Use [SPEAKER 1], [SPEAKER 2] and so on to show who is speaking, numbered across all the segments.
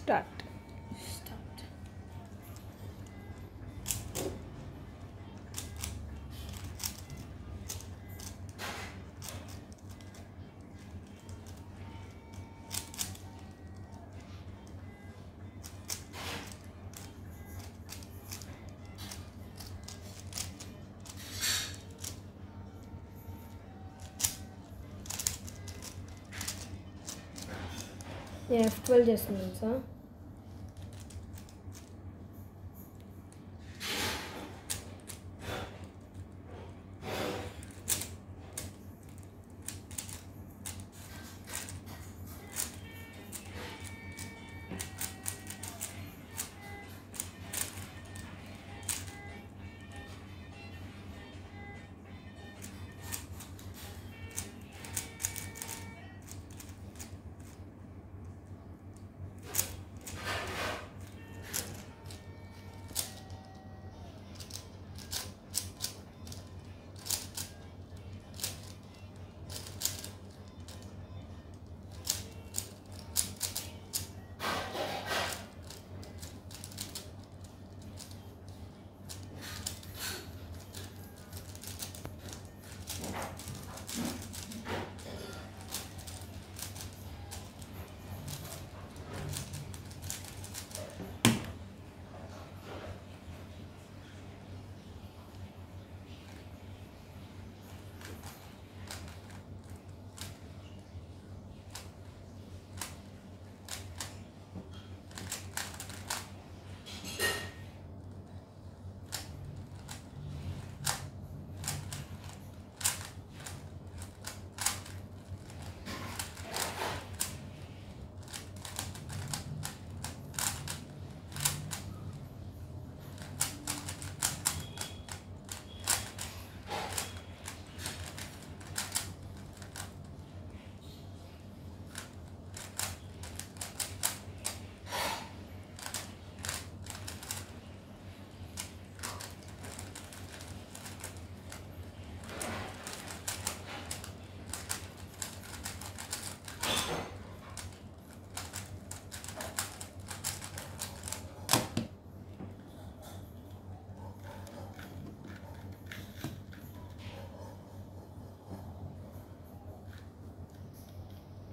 [SPEAKER 1] start. F twelve చేస్తున్నాను sir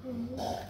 [SPEAKER 1] Mm-hmm.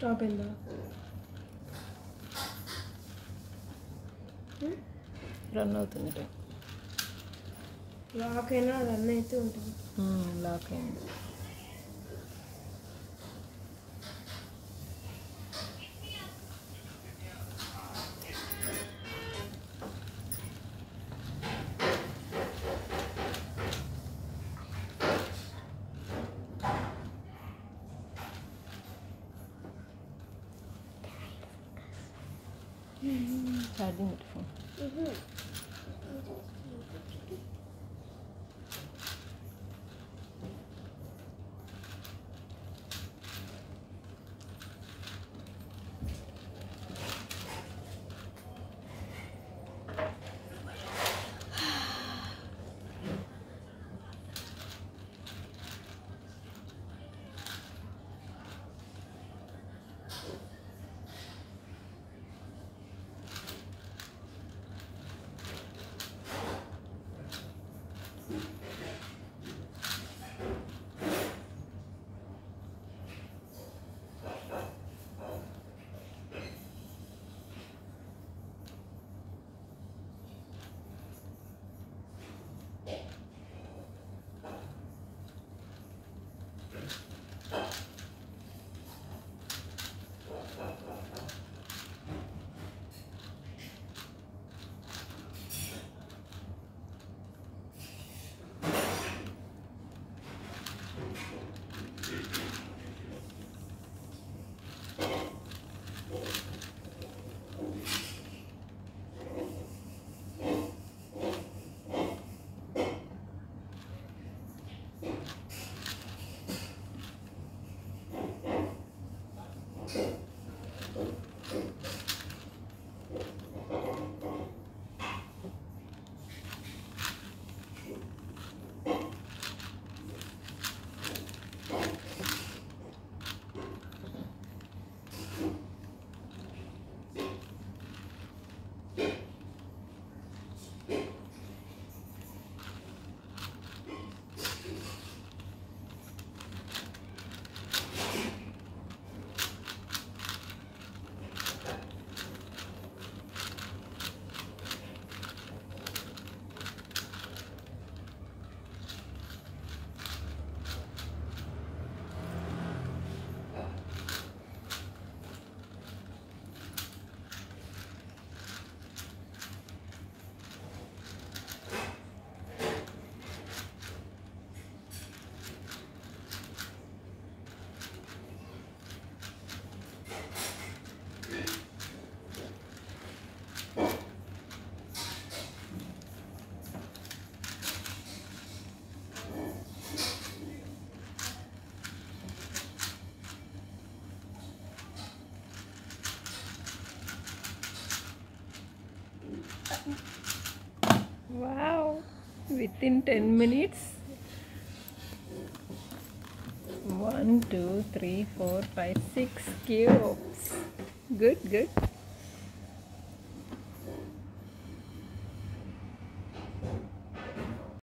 [SPEAKER 1] Stop అయిందా?
[SPEAKER 2] Run అవుతుంది. టైం
[SPEAKER 1] లాక్ అయినా రన్ అయితే ఉంటుంది.
[SPEAKER 2] లాక్ అయింది. charging it phone. Mm. Wow, within 10 minutes. One, two, three, four, five, six cubes. Good, good.